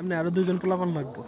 এমনি আরও দুজন পোলাপান লাগবো।